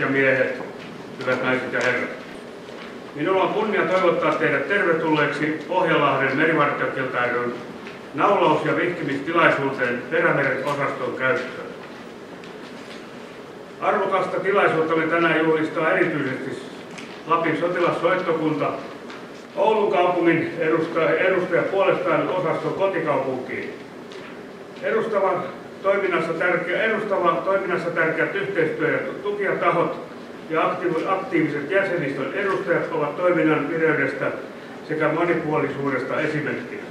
ja miehet, hyvät naiset ja herrat. Minulla on kunnia toivottaa teidät tervetulleeksi Pohjalahden merivartiokiltaidun naulaus- ja vihkimistilaisuuteen Perämeren osaston käyttöön. Arvokasta tilaisuutta me tänään juhlistaa erityisesti Lapin sotilassoittokunta, Oulun kaupungin edustaja, edustaja puolestaan osaston kotikaupunkiin. Edustava toiminnassa, tärkeä, edustava toiminnassa tärkeät yhteistyö- ja tukijatahot ja aktiiviset jäsenistön edustajat ovat toiminnan vireydestä sekä monipuolisuudesta esimerkkinä.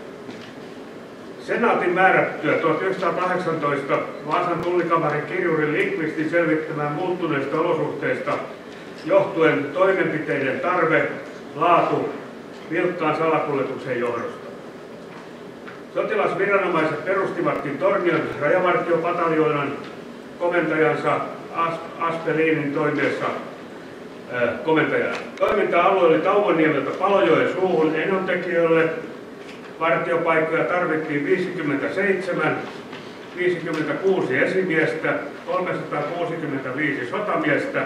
Senaatin määrättyä 1918 Vaasan tullikamarin kirjuri Lindqvistin selvittämään muuttuneista olosuhteista johtuen toimenpiteiden tarve, laatu, vilkkaan salakuljetuksen johdosta. Sotilasviranomaiset perustivatkin Tornion rajavartiopataljoinan komentajansa Aspelinin toimessa komentajana. Toiminta-alue oli Tauvoniemeltä Palojoen suuhun enontekijöille. Vartiopaikkoja tarvittiin 57, 56 esimiestä, 365 sotamiestä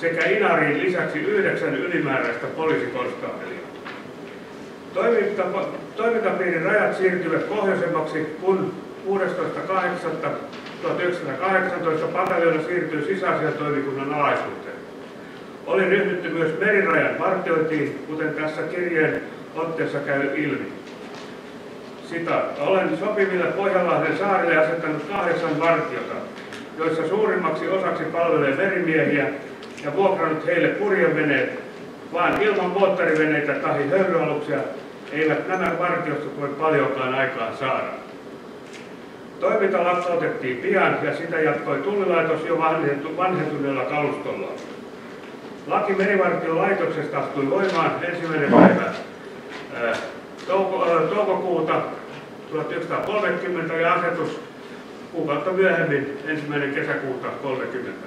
sekä Inariin lisäksi yhdeksän ylimääräistä poliisikonstaapelia. Toiminta, toimintapiirin rajat siirtyivät pohjoisemmaksi, kun 16.8.1918 pataljoona siirtyi sisäasiantoimikunnan alaisuuteen. Oli ryhdytty myös merirajan vartiointiin, kuten tässä kirjeen otteessa käy ilmi. Sitä, olen sopiville Pohjanlahden saarille asettanut kahdeksan vartiota, joissa suurimmaksi osaksi palvelee merimiehiä ja vuokrannut heille purjeveneet, vaan ilman moottoriveneitä tai höyryaluksia eivät nämä vartiostot voi paljonkaan aikaan saada. Toiminta lakkautettiin pian ja sitä jatkoi tullilaitos jo vanhentuneella kalustolla. Laki merivartiolaitoksesta astui voimaan ensimmäinen päivä toukokuuta 1930 ja asetus kuukautta myöhemmin ensimmäinen kesäkuuta 30.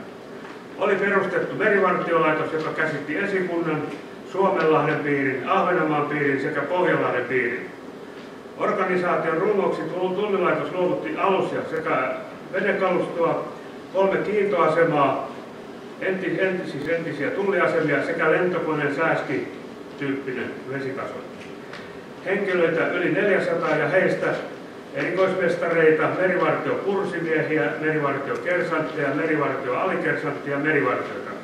Oli perustettu merivartiolaitos, joka käsitti esikunnan, Suomenlahden piirin, Ahvenanmaan piirin sekä Pohjanlahden piirin. Organisaation rungoksi tullilaitos luovutti alusia sekä venekalustoa, kolme kiintoasemaa, enti, enti, siis entisiä tulliasemia sekä lentokoneen sääski-tyyppinen vesitaso. Henkilöitä yli 400 ja heistä erikoismestareita, merivartiokurssimiehiä, merivartiokersantteja, merivartioalikersantteja ja merivartioita.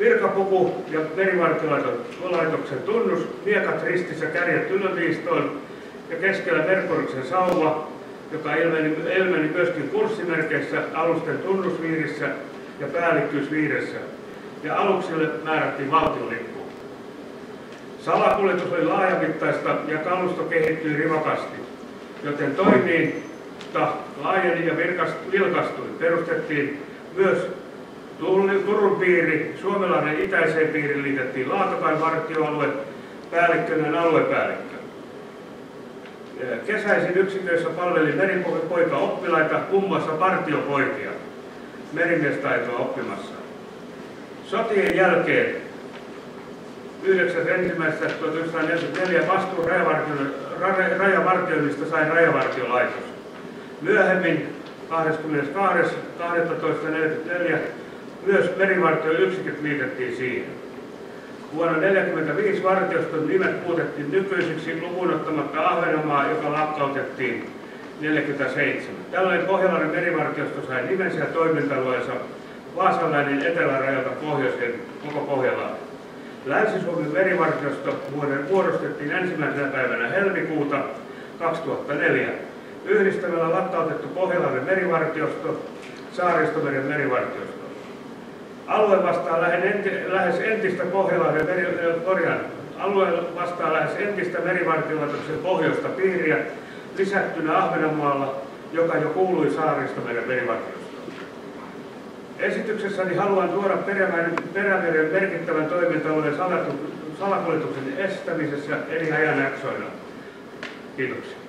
Virkapuku ja merivartiolaitoksen tunnus, miekat ristissä kärjet ylöviistoon ja keskellä Merkuriksen sauva, joka ilmeni, ilmeni myöskin kurssimerkeissä, alusten tunnusviirissä ja päällikkyysviiressä. Ja aluksille määrättiin valtiolippu. Salakuljetus oli laajamittaista ja kalusto kehittyi rivakasti, joten toiminta laajeni ja vilkastui. Perustettiin myös Turun piiri, Suomenlahden itäiseen piiriin liitettiin Laatokan vartioalue, päällikkönä aluepäällikkö. Kesäisin yksiköissä palveli meripoika oppilaita, kummassa partiopoikia merimiestaitoa oppimassa. Sotien jälkeen 9.1.1944 vastuu rajavartioinnista sai rajavartiolaitos. Myöhemmin 22.12.1944 myös merivartioyksiköt liitettiin siihen. Vuonna 1945 vartioston nimet muutettiin nykyisiksi lukuun ottamatta Ahvenanmaa, joka lakkautettiin 47. Tällöin Pohjalainen merivartiosto sai nimensä ja toimintalueensa Vaasanläänin etelärajalta pohjoiseen koko Pohjanlahden. Länsi-Suomen merivartiosto muodostettiin ensimmäisenä päivänä helmikuuta 2004. Yhdistämällä lakkautettu Pohjalainen merivartiosto, Saaristomeren merivartiosto. Alue vastaa lähes entistä Pohjalainen meri, korjaan, alue vastaa lähes entistä merivartiolaitoksen pohjoista piiriä lisättynä Ahvenanmaalla, joka jo kuului Saaristomeren merivartiostoon. Esityksessäni haluan tuoda perämeren merkittävän toimintalueen salakuljetuksen estämisessä eri ajanjaksoina. Kiitoksia.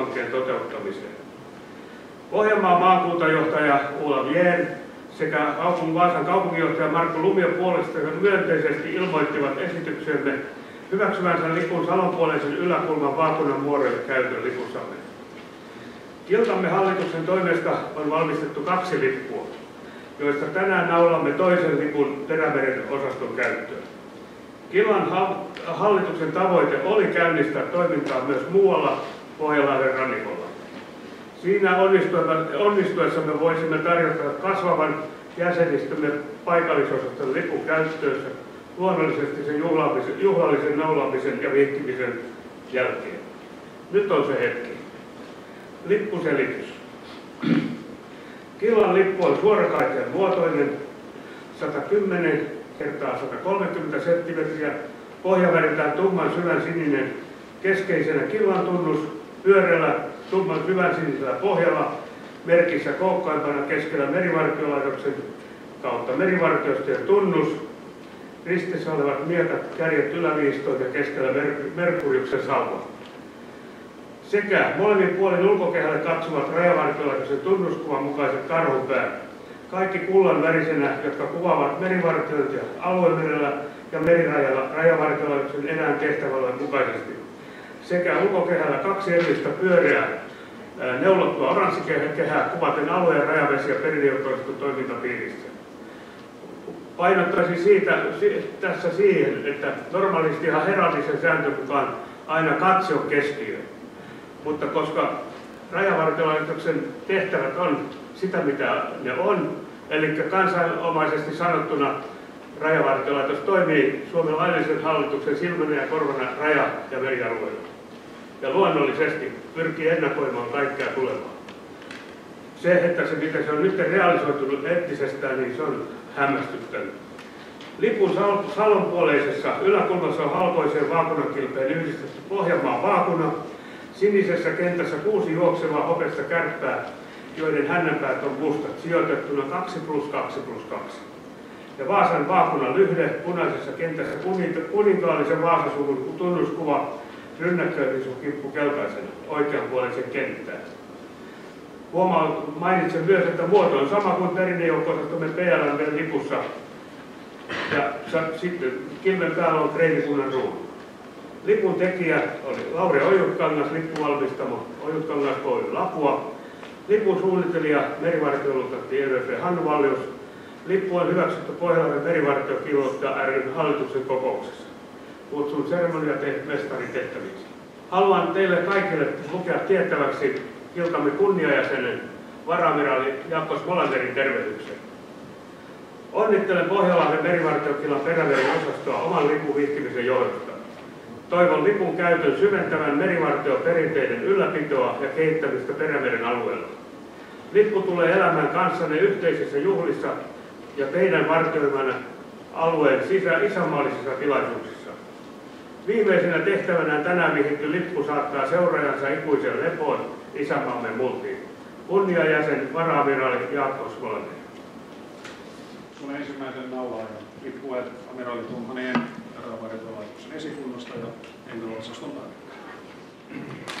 Lippuhankkeen toteuttamiseen. Pohjanmaan maakuntajohtaja Ulla Vien sekä Vaasan kaupunginjohtaja Markku Lumio puolestaan myönteisesti ilmoittivat esityksemme hyväksyvänsä lipun salonpuoleisen yläkulman vaakunan muodolle käytön lipussamme. Kiltamme hallituksen toimesta on valmistettu kaksi lippua, joista tänään naulamme toisen lipun Terämeren osaston käyttöön. Killan hallituksen tavoite oli käynnistää toimintaa myös muualla Pohjanlahden rannikolla. Siinä onnistuessamme voisimme tarjota kasvavan jäsenistömme paikallisosaston lipun käyttöönsä luonnollisesti sen juhlallisen naulaamisen ja vihkimisen jälkeen. Nyt on se hetki. Lippuselitys. Killan lippu on suorakaiteen muotoinen, 110 kertaa 130 senttimetriä, pohjaväriltään tumman syvän sininen, keskeisenä killan tunnus, pyöreällä tumman syvän sinisellä pohjalla, merkissä koukkaimpana keskellä merivartiolaitoksen kautta merivartiostojen tunnus, ristissä olevat miekat kärjet yläviistoon ja keskellä Merkuriuksen salva. Sekä molemmin puolin ulkokehälle katsovat rajavartiolaitoksen tunnuskuvan mukaiset karhunpäät. Kaikki kullan värisenä, jotka kuvaavat merivartiointia aluemerellä ja merirajalla rajavartiolaitoksen enää tehtävällä mukaisesti. Sekä ulkokehällä kaksi erillistä pyöreää neulottua oranssikehää kuvaten alueen rajavesi- ja perinnejohtoisesta toimintapiirissä painottaisin siitä, tässä siihen, että normaalisti ihan heraldisen sääntö mukaan aina katse on keskiöön. Mutta koska rajavartiolaitoksen tehtävät on sitä, mitä ne on, eli kansanomaisesti sanottuna rajavartiolaitos toimii Suomen laillisen hallituksen silmänä ja korvana raja- ja merialueilla. Ja luonnollisesti pyrkii ennakoimaan kaikkea tulevaa. Se, että se miten se on nyt realisoitunut entisestään, niin se on hämmästyttänyt. Lipun salonpuoleisessa yläkulmassa on halkoiseen vaakunakilpeen yhdistetty Pohjanmaan vaakuna, sinisessä kentässä kuusi juoksevaa hopesta kärppää, joiden hännänpäät on mustat, sijoitettuna 2 plus 2 plus 2. Ja Vaasan vaakunan lyhde punaisessa kentässä kuninkaallisen Vaasasuvun tunnuskuva rynnäkköön kippu keltaisena oikeanpuoleisen kenttään. Huomaan, mainitsen myös, että muoto on sama kuin perinnejoukko-osastomme PLM-lipussa. Ja sitten kilven päällä on kreinikunnan ruunu. Lipun tekijä oli Lauri Ojutkangas, lippuvalmistamo Ojutkangas Oy Lapua. Lipun suunnittelija merivartioluottatti EVP Hannu Vallius. Lippu on hyväksytty Pohjanlahden merivartiopilotta ryn hallituksen kokouksessa. Kutsun seremoniamestarin tehtäviksi. Haluan teille kaikille lukea tiettäväksi Kiltamme kunniajäsenen varamiraali Jaakko Smolanderin tervehdyksen. Onnittelen Pohjalahden merivartiokilan perämeren osastoa oman lipun vihkimisen johdosta. Toivon lipun käytön syventävän merivartioperinteiden ylläpitoa ja kehittämistä perämeren alueella. Lippu tulee elämään kanssanne yhteisissä juhlissa ja teidän vartioimana alueen sisä isänmaallisissa tilaisuuksissa. Viimeisenä tehtävänä tänään vihitty lippu saattaa seuraajansa ikuisen lepoon isänmaamme multiin. Kunniajäsen varaamiraali Jaakko Svolanen. Sun ensimmäisen naulaajan lippuet amiraali Tumhaneen rajavarjotolaitoksen esikunnasta ja henkilöosaston päällikkö.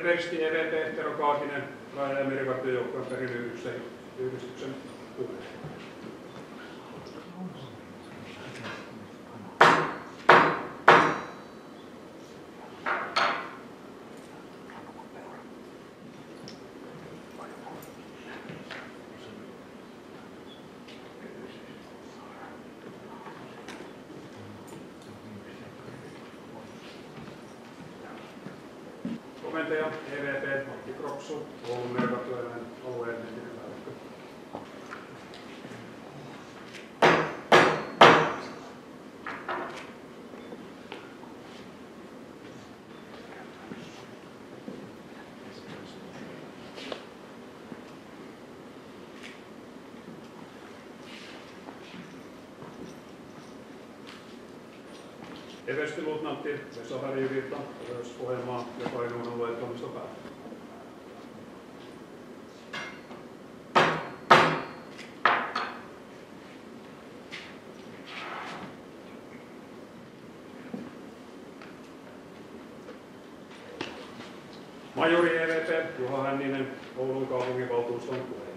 Eversti EVP Tero Kaakinen, Raja- ja perinneyhdistyksen yhdistyksen puheenjohtaja. Komentaja EVP Matti Kropsu, Oulun merkatuelen alueen entinen päällikkö. Eversti luutnantti Vesa Värivirta, Pohjanmaa ja Kainuun alueen toimistopäällikkö. Majori EVP Juha Hänninen, Oulun kaupunginvaltuuston puheenjohtaja.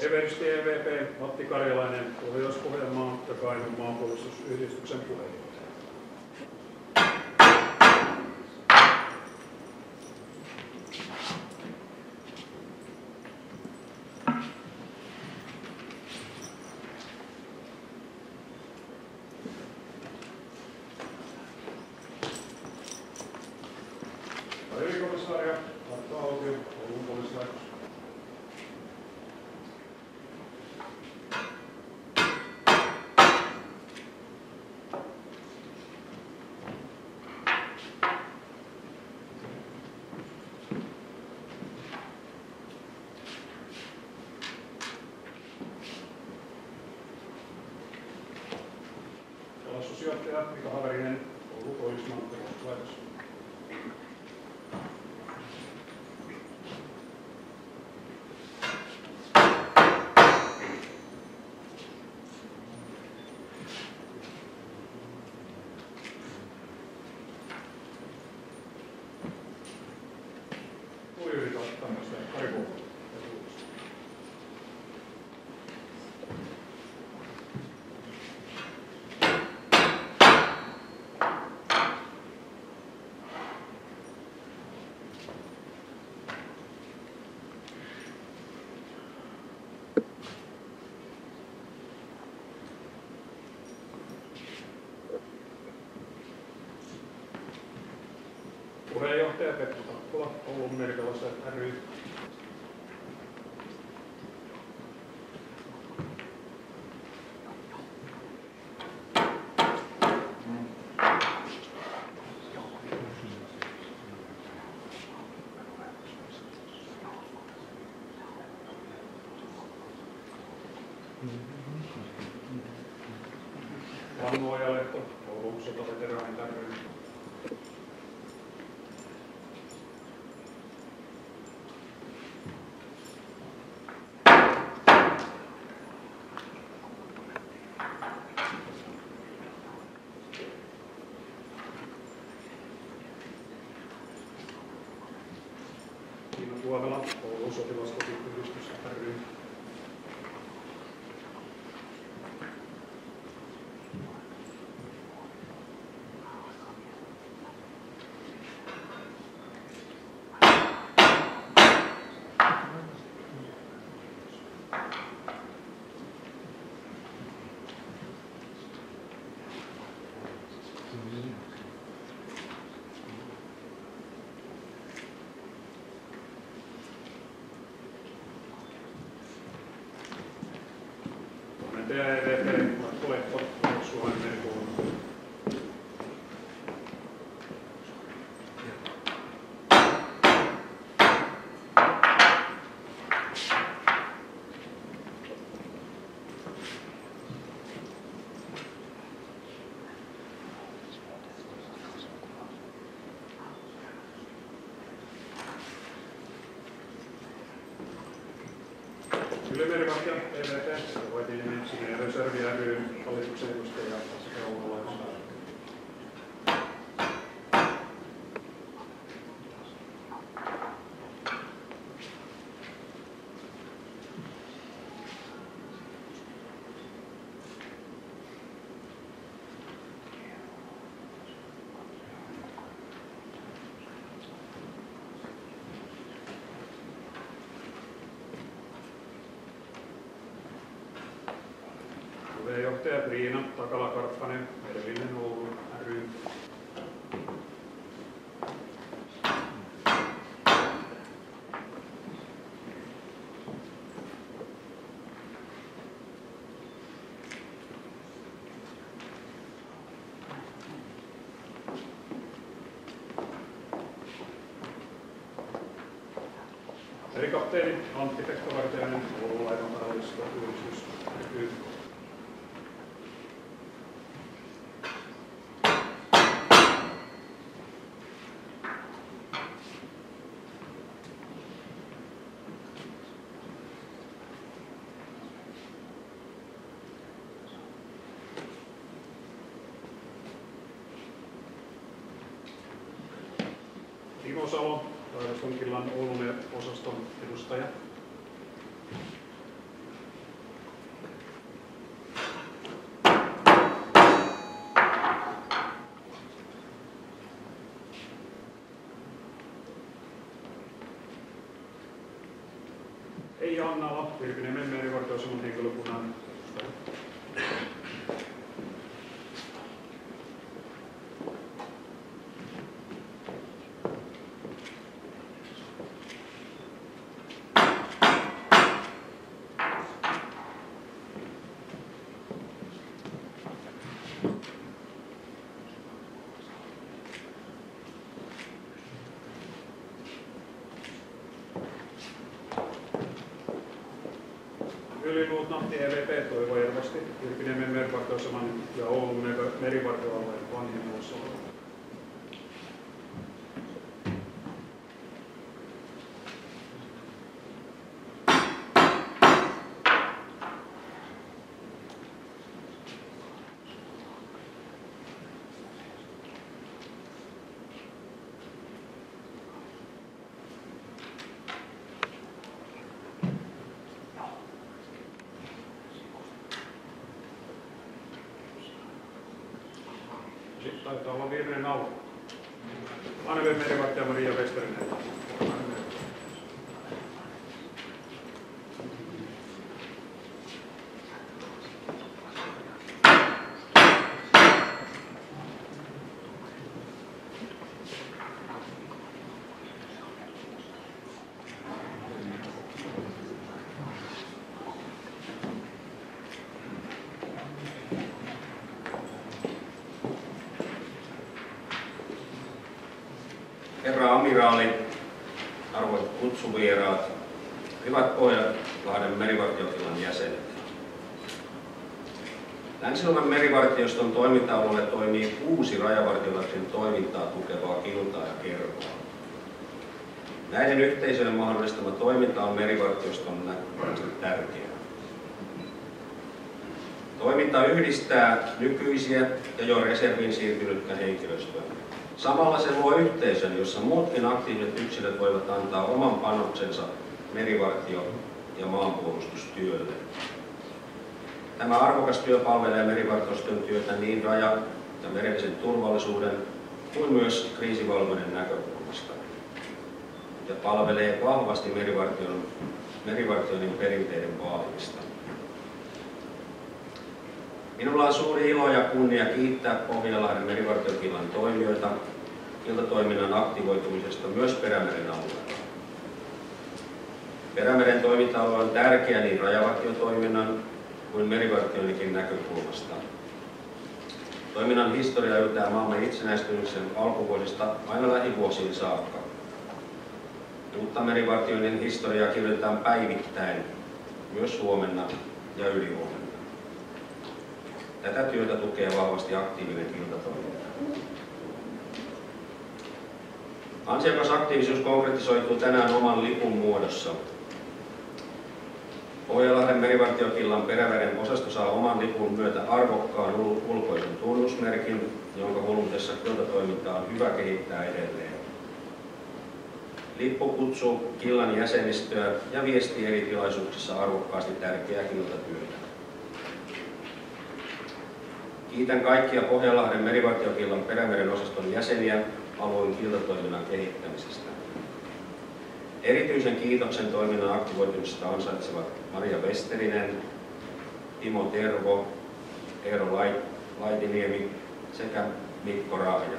Eversti EVP Matti Karjalainen, Pohjois-Pohjanmaan ja Kainuun maanpuolustusyhdistyksen puheenjohtaja. Ylikomissaario Arto Autio, Oulun poliisilaitos. Pelastusjohtaja Mika Haverinen, Puheenjohtaja Pekka Takkula, Oulun Merkelassa ry. Hannu Ojalehto, Oulun sotaveteraanit sobre los que published are read. Mm-hmm. Merikuun. Ylimerivartija EVP, voitiin ensin reservi ry, hallituksen edustaja sekä ulkolaisuus. Puheenjohtaja Priina Takala-Karppanen, Merellinen Oulu ry. Merikapteeni Antti-Pekka Vartiainen, Oulun laivanparallisesta yhdistys ry. Salo, Raidostonkilan Oulun osaston edustaja. Eija Annala, Virpiniemen merivartioaseman henkilökunnan edustaja. Yliluutnantti EVP Toivo Ervasti, Virpiniemen merivartioaseman ja Oulun mer- taitaa olla viimeinen alku. Anneven merivartija Maria Westerinen. Herra amiraali, arvoisat kutsuvieraat, hyvät pojat, Lahden merivartiotilan jäsenet. Länsi-Suomen merivartioston toiminta-alueelle toimii kuusi rajavartiolaitoksen toimintaa tukevaa kiltaa ja kerhoa. Näiden yhteisöjen mahdollistama toiminta on merivartioston näkökulmasta tärkeää. Toiminta yhdistää nykyisiä ja jo reserviin siirtynyttä henkilöstöä. Samalla se luo yhteisön, jossa muutkin aktiiviset yksilöt voivat antaa oman panoksensa merivartio- ja maanpuolustustyölle. Tämä arvokas työ palvelee merivartiostyön työtä niin raja- ja merellisen turvallisuuden kuin myös kriisivalvonnan näkökulmasta ja palvelee vahvasti merivartioinnin perinteiden vaalimista. Minulla on suuri ilo ja kunnia kiittää Pohjanlahden merivartiokillan toimijoita iltatoiminnan aktivoitumisesta myös Perämeren alueella. Perämeren toiminta-alue on tärkeä niin rajavartiotoiminnan kuin merivartioinnin näkökulmasta. Toiminnan historia yltää maamme itsenäistymisen alkuvuodesta aina lähivuosiin saakka. Uutta merivartioinnin historiaa kirjoitetaan päivittäin, myös huomenna ja ylihuomenna. Tätä työtä tukee vahvasti aktiivinen iltatoiminta. Ansiokas aktiivisuus konkretisoituu tänään oman lipun muodossa. Pohjalahden merivartiokillan peräveren osasto saa oman lipun myötä arvokkaan ulkoisen tunnusmerkin, jonka hulmutessa kiltatoimintaa on hyvä kehittää edelleen. Lippu kutsuu killan jäsenistöä ja viesti eri tilaisuuksissa arvokkaasti tärkeää kiltatyötä. Kiitän kaikkia Pohjanlahden merivartiokillan perämeren osaston jäseniä alueen kiltatoiminnan kehittämisestä. Erityisen kiitoksen toiminnan aktivoitumisesta ansaitsevat Maria Westerinen, Timo Tervo, Eero Laitiniemi sekä Mikko Rahja.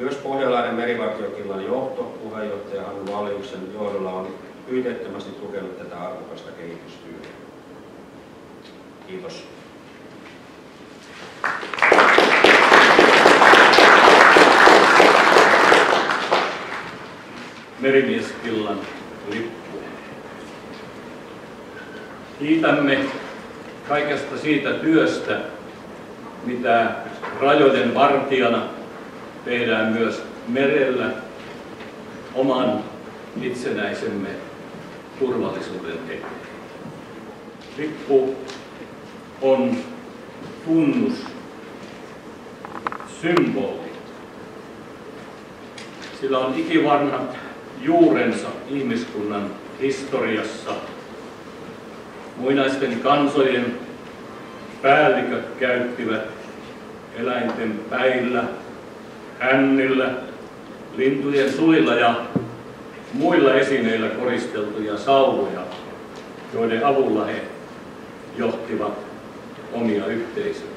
Myös Pohjalainen merivartiokillan johto, puheenjohtaja Hannu Valjuksen johdolla on pyyteettömästi tukenut tätä arvokasta kehitystyötä. Kiitos. Merimieskillan lippu. Kiitämme kaikesta siitä työstä, mitä rajojen vartijana tehdään myös merellä oman itsenäisemme turvallisuuden eteen. Lippu on tunnus, symboli. Sillä on ikivanhat juurensa ihmiskunnan historiassa. Muinaisten kansojen päälliköt käyttivät eläinten päillä, hännillä, lintujen suilla ja muilla esineillä koristeltuja sauvoja, joiden avulla he johtivat omia yhteisöjä.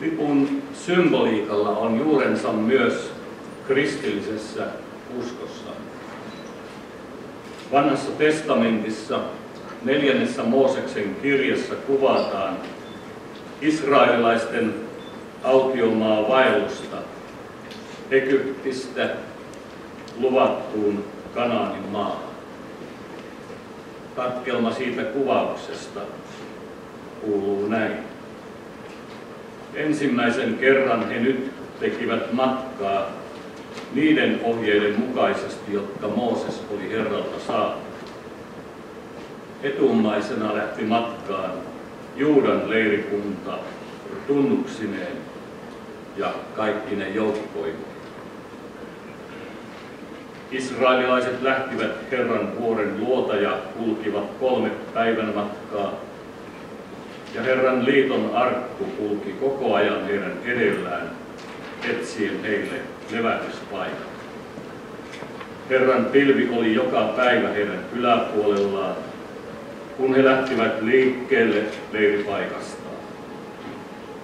Lipun symboliikalla on juurensa myös kristillisessä uskossa. Vanhassa testamentissa neljännessä Mooseksen kirjassa kuvataan israelilaisten autiomaa vaellusta Egyptistä luvattuun Kanaanin maahan. Katkelma siitä kuvauksesta kuuluu näin. Ensimmäisen kerran he nyt tekivät matkaa niiden ohjeiden mukaisesti, jotka Mooses oli Herralta saanut. Etummaisena lähti matkaan Juudan leirikunta tunnuksineen ja kaikki ne joukkoivat. Israelilaiset lähtivät Herran vuoren luota ja kulkivat kolme päivän matkaa. Ja Herran liiton arkku kulki koko ajan heidän edellään, etsien heille levätyspaikan. Herran pilvi oli joka päivä heidän yläpuolellaan, kun he lähtivät liikkeelle leiripaikastaan.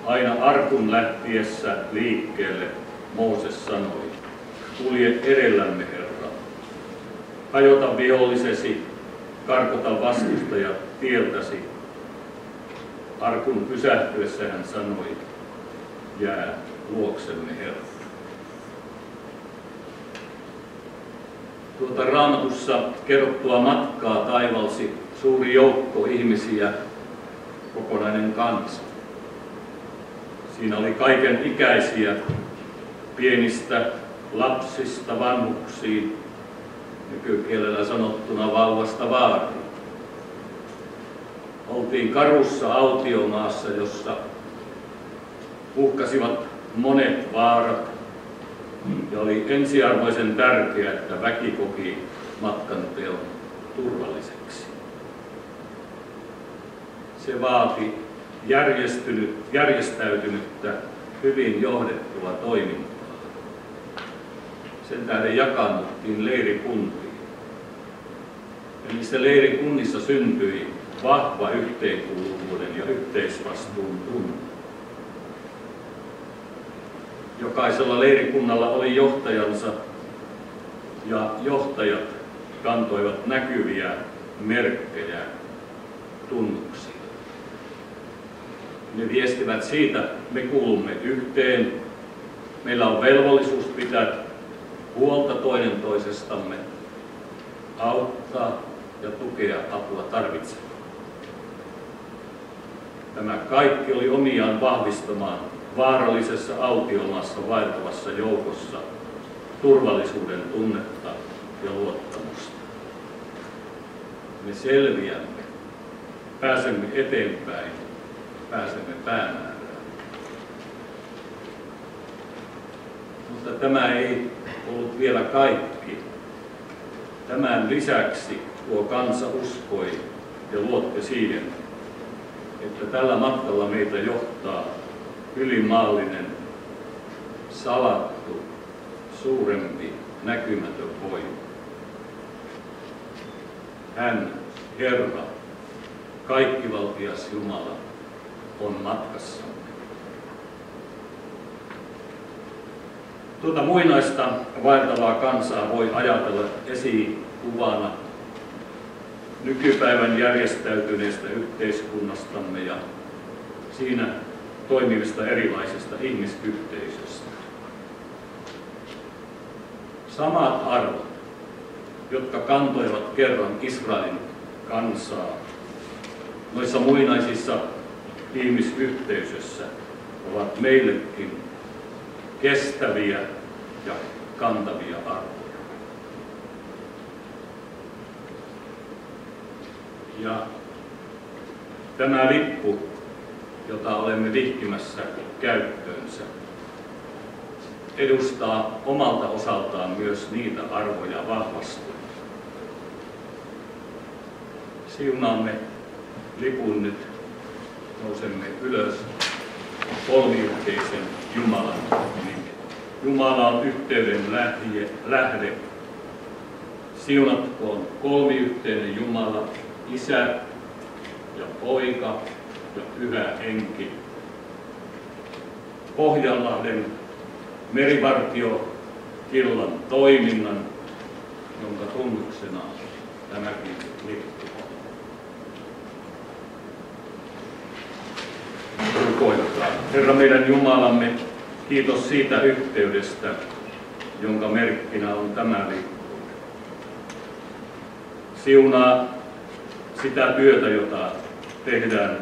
Aina arkun lähtiessä liikkeelle Mooses sanoi, kulje edellämme Herra. Hajota vihollisesi, karkota vastustajat tieltäsi. Arkun pysähtyessä hän sanoi, jää luoksemme Herra. Tuota raamatussa kerrottua matkaa taivalsi suuri joukko ihmisiä, kokonainen kansa. Siinä oli kaiken ikäisiä, pienistä lapsista vanhuksiin, nykykielellä sanottuna vauvasta vaariin. Oltiin karussa autiomaassa, jossa uhkasivat monet vaarat, ja oli ensiarvoisen tärkeää, että väki koki matkan teon turvalliseksi. Se vaati järjestäytynyttä, hyvin johdettua toimintaa. Sen tähden jakannuttiin leirikuntiin. Ja niissä leirikunnissa syntyi vahva yhteenkuuluvuuden ja yhteisvastuun tunne. Jokaisella leirikunnalla oli johtajansa ja johtajat kantoivat näkyviä merkkejä, tunnuksia. Ne viestivät siitä, me kuulumme yhteen, meillä on velvollisuus pitää huolta toinen toisestamme, auttaa ja tukea apua tarvitsevaa. Tämä kaikki oli omiaan vahvistamaan vaarallisessa autiomassa vaeltavassa joukossa turvallisuuden tunnetta ja luottamusta. Me selviämme, pääsemme eteenpäin, pääsemme päämäärään. Mutta tämä ei ollut vielä kaikki. Tämän lisäksi tuo kansa uskoi ja luotti siihen, että tällä matkalla meitä johtaa ylimaallinen, salattu, suurempi, näkymätön voima. Hän, Herra, kaikkivaltias Jumala, on matkassamme. Tuota muinaista vaeltavaa kansaa voi ajatella esikuvana nykypäivän järjestäytyneestä yhteiskunnastamme ja siinä toimivista erilaisista ihmisyhteisöistä. Samat arvot, jotka kantoivat kerran Israelin kansaa noissa muinaisissa ihmisyhteisössä, ovat meillekin kestäviä ja kantavia arvoja. Ja tämä lippu, jota olemme vihkimässä käyttöönsä, edustaa omalta osaltaan myös niitä arvoja vahvasti. Siunaamme lipun nyt, nousemme ylös kolmiyhteisen Jumalan nimi. Jumala on yhteyden lähde, lähde. Siunatkoon kolmiyhteinen Jumala, Isä ja Poika ja Pyhä Henki. Pohjanlahden merivartio Killan toiminnan, jonka tunnuksena tämäkin lippu on. Rukoiltaan. Herra meidän Jumalamme, kiitos siitä yhteydestä, jonka merkkinä on tämä lippu. Siunaa sitä työtä, jota tehdään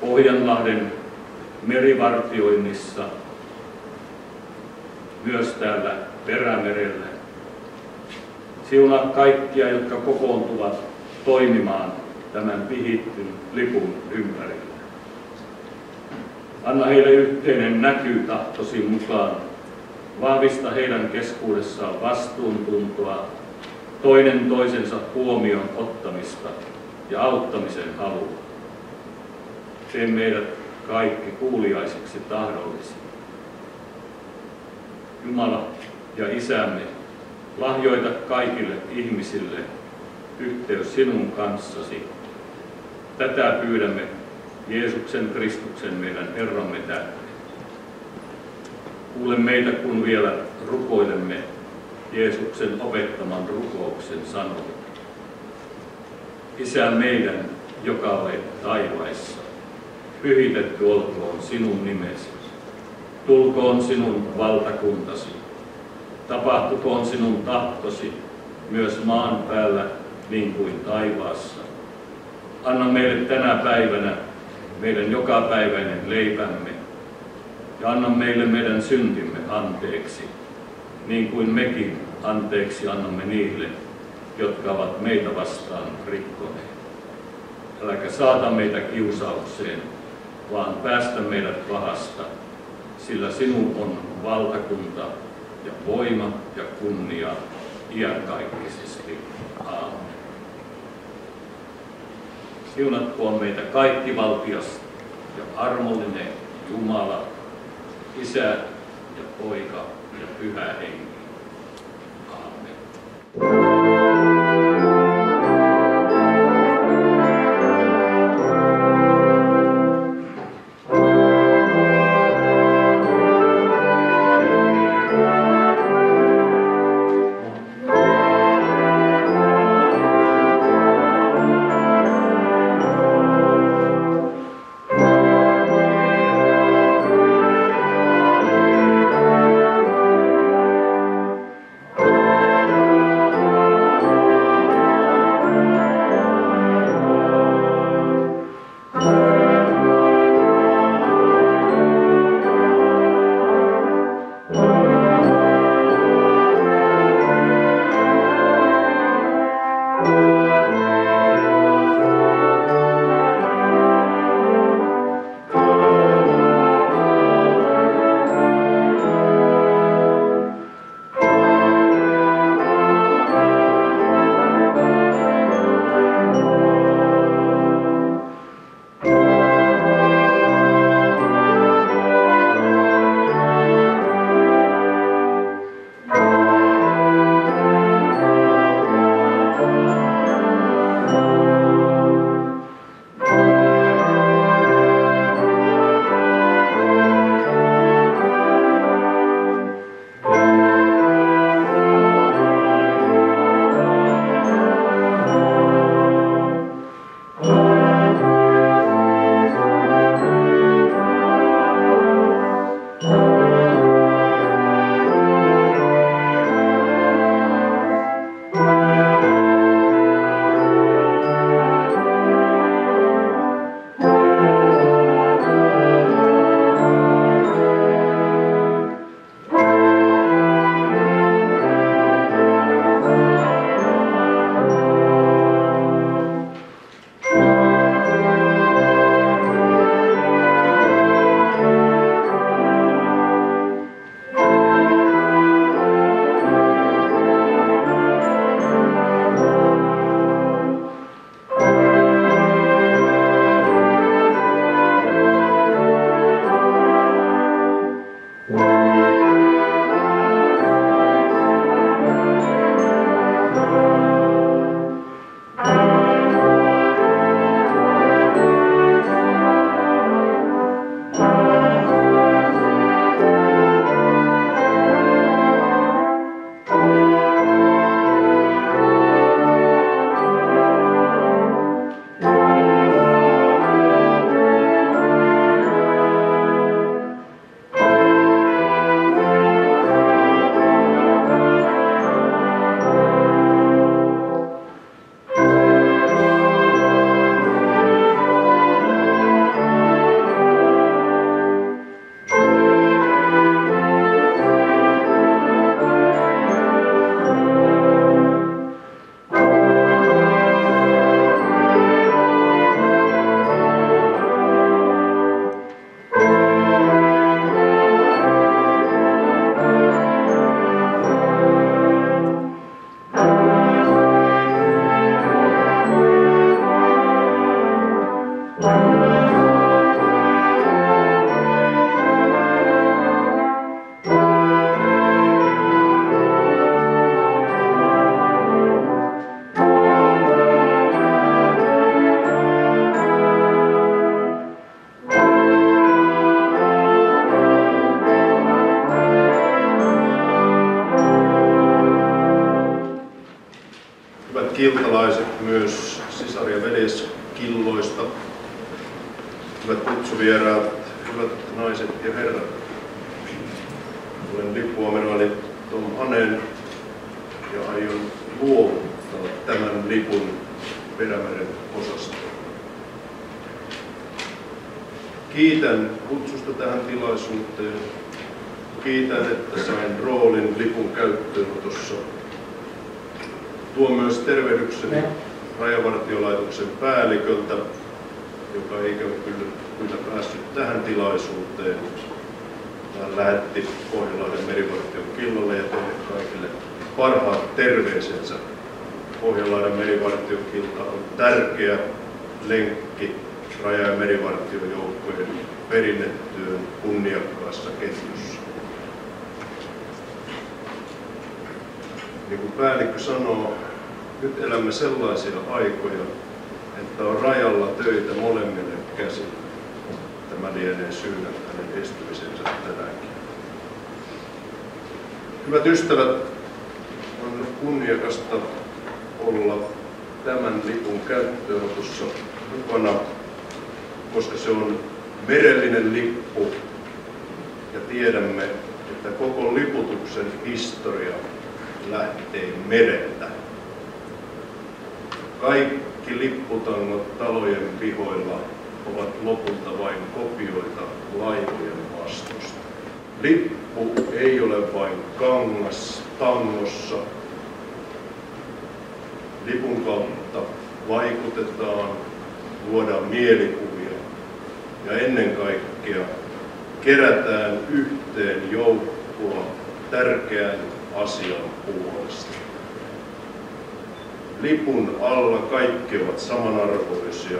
Pohjanlahden merivartioinnissa, myös täällä Perämerellä. Siunaa kaikkia, jotka kokoontuvat toimimaan tämän vihittyn lipun ympärillä. Anna heille yhteinen näky tahtosi mukaan. Vahvista heidän keskuudessaan vastuuntuntoa, toinen toisensa huomion ottamista ja auttamisen halua. Tee meidät kaikki kuuliaisiksi tahdollisia. Jumala ja Isämme, lahjoita kaikille ihmisille yhteys sinun kanssasi. Tätä pyydämme Jeesuksen Kristuksen meidän Herramme tähden. Kuule meitä, kun vielä rukoilemme Jeesuksen opettaman rukouksen sanoin. Isä meidän, joka olet taivaissa, pyhitetty olkoon sinun nimesi. Tulkoon sinun valtakuntasi. Tapahtukoon sinun tahtosi myös maan päällä niin kuin taivaassa. Anna meille tänä päivänä meidän jokapäiväinen leipämme ja anna meille meidän syntimme anteeksi, niin kuin mekin anteeksi annamme niille, jotka ovat meitä vastaan rikkoneet. Äläkä saata meitä kiusaukseen, vaan päästä meidät pahasta, sillä sinun on valtakunta ja voima ja kunnia iankaikkisesti. Aamen. Siunatkoon meitä kaikki valtias ja armollinen Jumala, Isä ja Poika ja Pyhä Henki. Aamen. Niin kuin päällikkö sanoo, nyt elämme sellaisia aikoja, että on rajalla töitä molemmille käsille. Tämä lienee syynä hänen estymisensä tänäänkin. Hyvät ystävät, on kunniakasta olla tämän lipun käyttöönotossa mukana, koska se on merellinen lippu ja tiedämme, että koko liputuksen historia lähtee mereltä. Kaikki lipputangot talojen pihoilla ovat lopulta vain kopioita laivojen vastusta. Lippu ei ole vain kangas tangossa. Lipun kautta vaikutetaan, luodaan mielikuvia ja ennen kaikkea kerätään yhteen joukkoa tärkeän asian puolesta. Lipun alla kaikki ovat samanarvoisia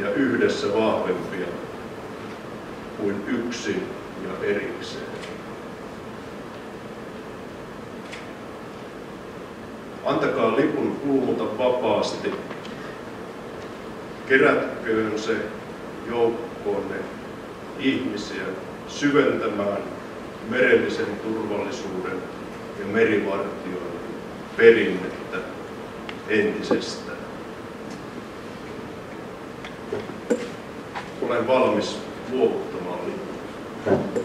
ja yhdessä vahvempia kuin yksin ja erikseen. Antakaa lipun kuumuta vapaasti. Kerätköön se joukkoonne ihmisiä syventämään merellisen turvallisuuden ja merivartioinnin perinnettä entisestään. Olen valmis luovuttamaan lipun.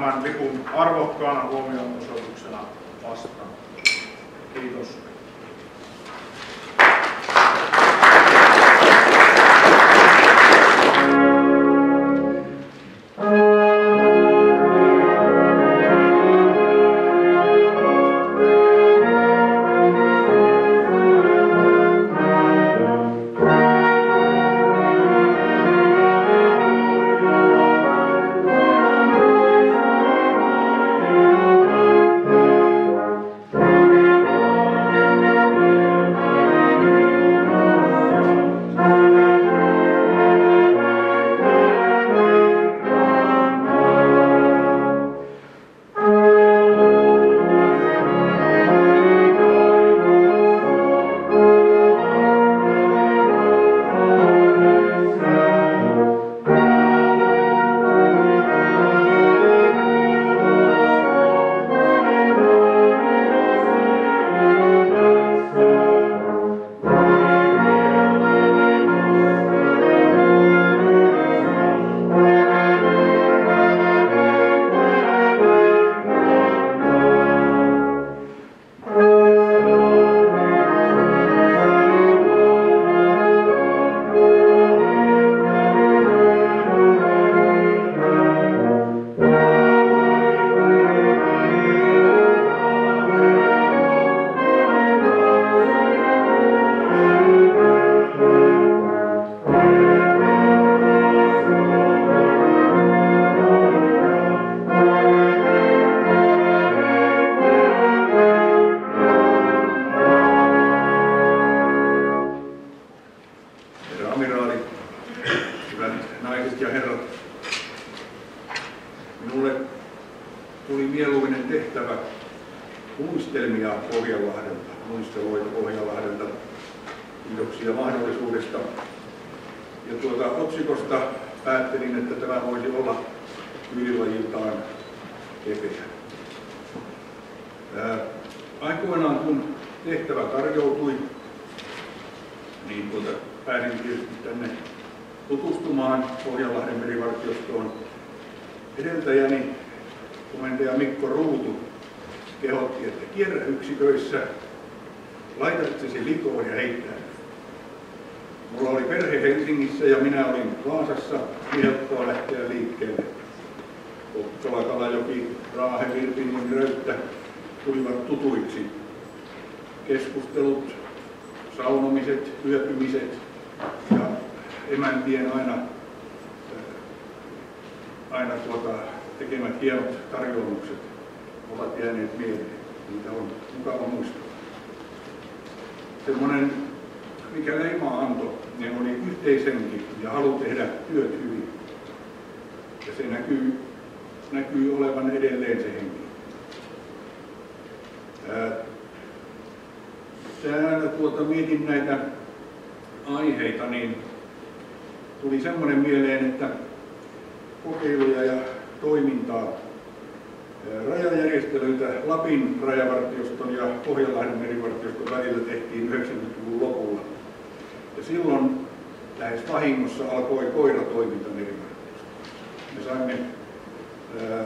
Tämän lipun arvokkaana huomionosoituksena vastaan. Tänne tutustumaan Pohjanlahden merivartiostoon. Edeltäjäni, komentaja Mikko Ruutu, kehotti, että kierrä yksiköissä, laita itsesi likoon ja heittää. Mulla oli perhe Helsingissä ja minä olin Vaasassa, helppoa lähteä liikkeelle. Kokkala, Kalajoki, Raahe, Virpinin, Röyttä tulivat tutuiksi. Keskustelut, saunomiset, yöpymiset ja emäntien aina, aina tuota, tekemät hienot tarjoukset ovat jääneet mieleen. Niitä on mukava muistaa. Semmoinen, mikä leimaa antoi, ne oli yhteisenkin ja halu tehdä työt hyvin. Ja se näkyy, näkyy olevan edelleen se henki. Ää, täällä tuota, mietin näitä aiheita, niin tuli semmoinen mieleen, että kokeiluja ja toimintaa, rajajärjestelyitä Lapin rajavartioston ja Pohjanlahden merivartioston välillä tehtiin 90-luvun lopulla. Ja silloin lähes vahingossa alkoi koiratoiminta merivartiosta. Me saimme ää,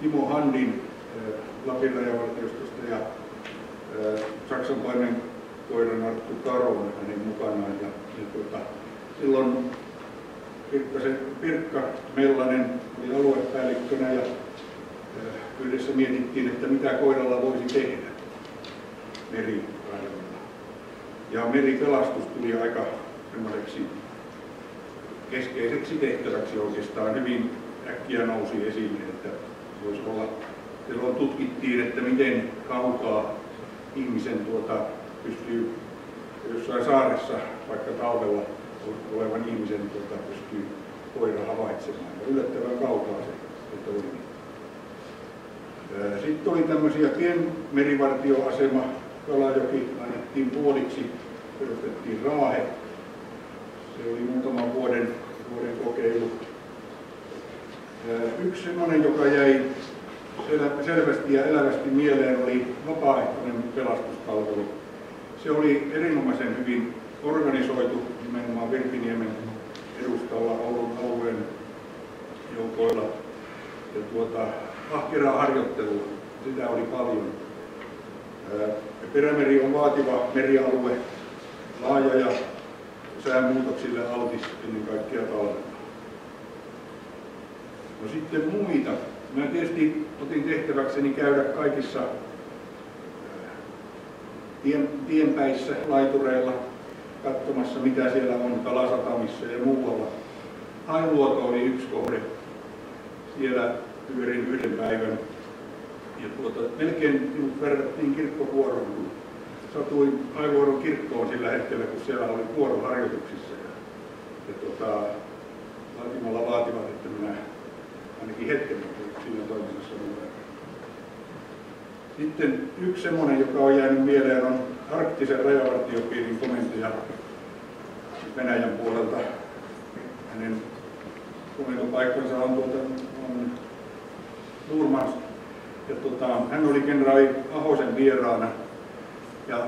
Timo Handin ää, Lapin rajavartiostosta ja Saksanpaimen koiran Arttu Karon hänen mukanaan. Ja, ja tuota, silloin Pirkka, se, Pirkka Mellanen oli aluepäällikkönä ja yhdessä mietittiin, että mitä koiralla voisi tehdä merirajalla. Ja meripelastus tuli aika semmoiseksi keskeiseksi tehtäväksi oikeastaan hyvin äkkiä nousi esille, että voisi olla, silloin tutkittiin, että miten kaukaa ihmisen tuota, pystyy jossain saaressa vaikka talvella olevan ihmisen tota, pystyy koira havaitsemaan. Ja yllättävän kaukaa se, se toimi. Sitten oli tämmöisiä pienmerivartioasema, Kalajoki annettiin puoliksi, perustettiin Raahe. Se oli muutaman vuoden, vuoden kokeilu. Yksi sellainen, joka jäi selvästi ja elävästi mieleen, oli vapaaehtoinen pelastuspalvelu. Se oli erinomaisen hyvin organisoitu nimenomaan Virpiniemen edustalla Oulun alueen joukoilla. Ja tuota, ahkeraa harjoittelua, sitä oli paljon. Perämeri on vaativa merialue, laaja ja säänmuutoksille altis ennen kaikkea talvella. No sitten muita. Mä tietysti otin tehtäväkseni käydä kaikissa tien, tienpäissä, laitureilla, katsomassa mitä siellä on kalasatamissa ja muualla. Hailuoto oli yksi kohde. Siellä pyörin yhden päivän. Ja tuota, melkein verrattiin kirkkovuoroon, kun satuin Hailuodon kirkkoon sillä hetkellä, kun siellä oli vuoroharjoituksissa. Ja, ja tuota, vaativat, että minä ainakin hetken siinä toiminnassa. Sitten yksi semmoinen, joka on jäänyt mieleen, on arktisen rajavartiopiirin komentaja Venäjän puolelta. Hänen komentopaikkansa on, tuota, on Nurmans. Ja tota, hän oli kenraali Ahosen vieraana ja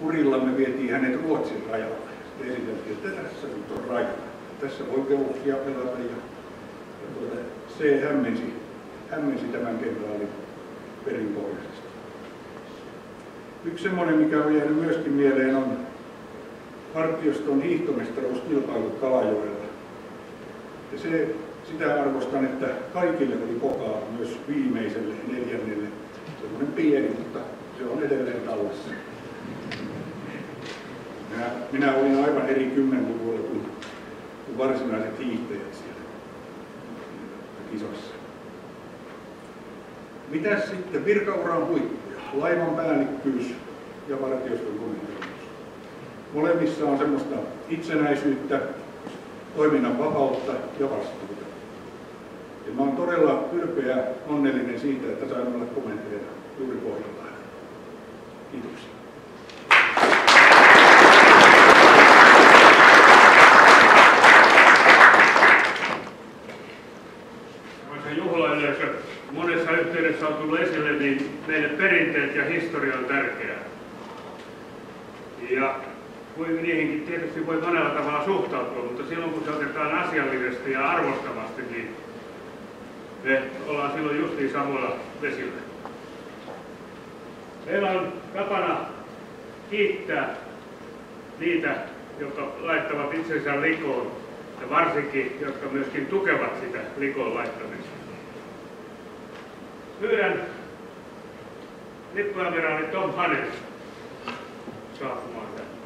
kurilla me vietiin hänet Ruotsin rajalle. Sitten esiteltiin, että tässä nyt on raja. Tässä voi golfia pelata ja, ja tuota, se hämmensi, hämmensi tämän kenraalin perinpohjaisesti. Yksi semmoinen, mikä on jäänyt myöskin mieleen, on partioston hiihtomestaruuskilpailu Kalajoella. Ja se sitä arvostan, että kaikille oli pokaa, myös viimeiselle neljännelle. Semmoinen pieni, mutta se on edelleen tallessa. Minä, minä olin aivan eri kymmenluvulla kuin, kuin varsinaiset hiihtäjät siellä kisossa. Mitäs sitten virkauran huippuja? Laivan päällikkyys ja vartioston komentajuus. Molemmissa on semmoista itsenäisyyttä, toiminnan vapautta ja vastuuta. Ja mä olen todella ylpeä onnellinen siitä, että sain olla komentaja juuri pohjalla. Kiitoksia. Arvoisa juhlayleisö, monessa yhteydessä on tullut esille, niin meille perinteet ja historia on tärkeää. Ja niihinkin tietysti voi monella tavalla suhtautua, mutta silloin kun se otetaan asiallisesti ja arvostavasti, niin me ollaan silloin justiin samoilla vesillä. Meillä on tapana kiittää niitä, jotka laittavat itsensä likoon ja varsinkin, jotka myöskin tukevat sitä likoon laittamista. Pyydän lippuamiraali Tom Hannes saapumaan tänne.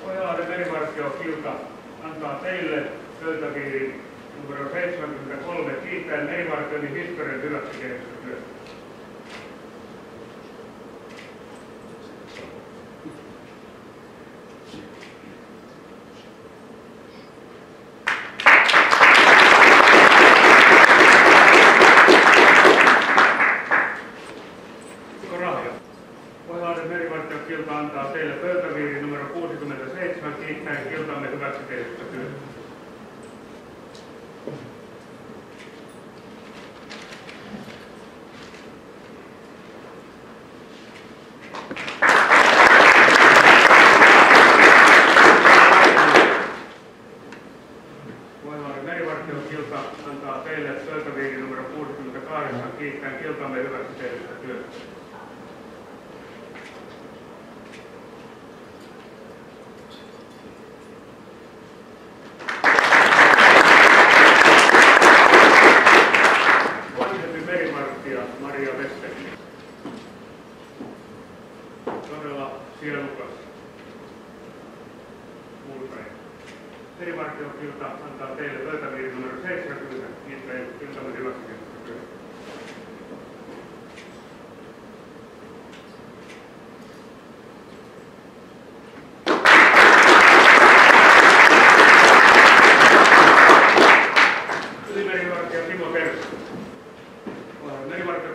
Pohjalainen merivartiokilta antaa teille pöytäkirjin numero 73 kiittäen merivartioinnin historian hyväksi tehdystä työstä.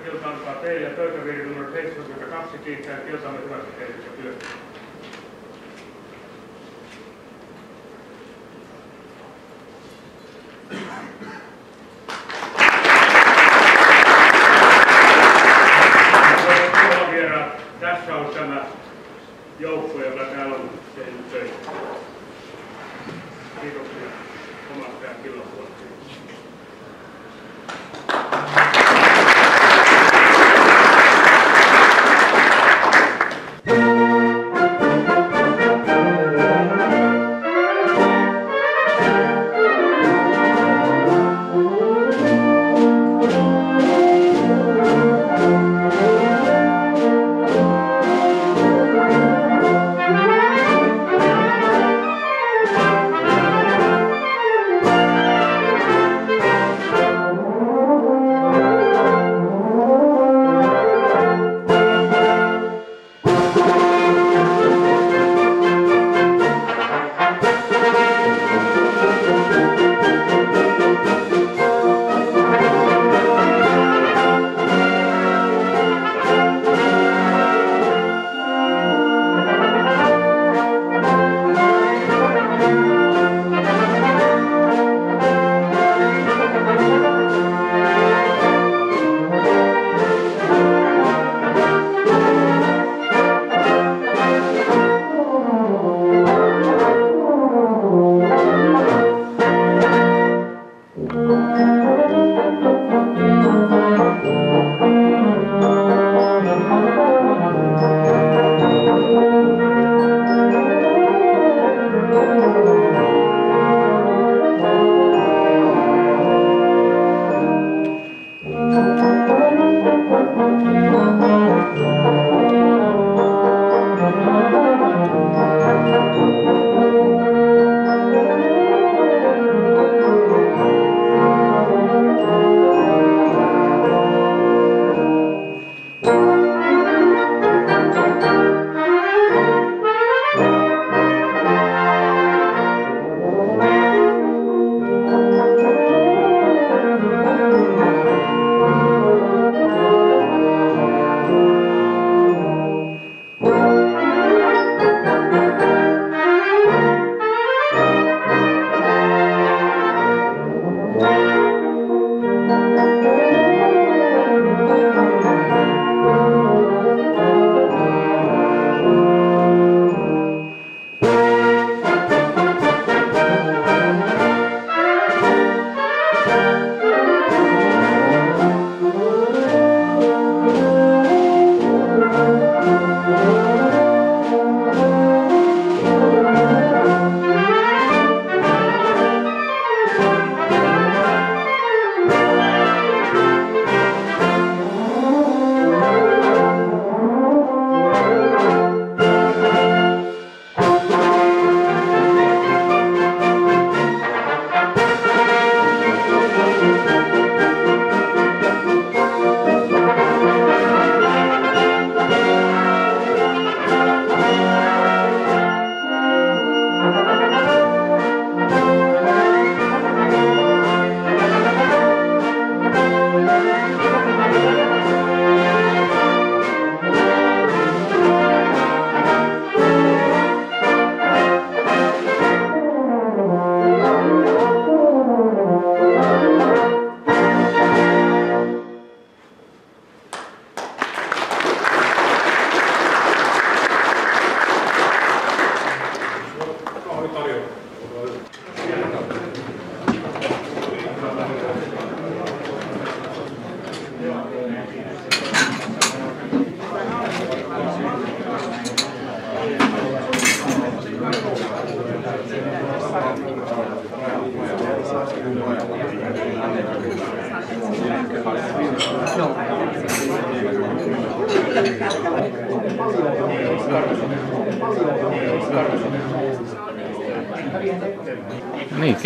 kilpailukaa teille. Pöytäkirja numero 72 kiittää kilpailukyvästä tehdystä työstä.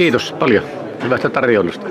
Kiitos paljon hyvästä tarjoilusta.